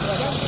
brother.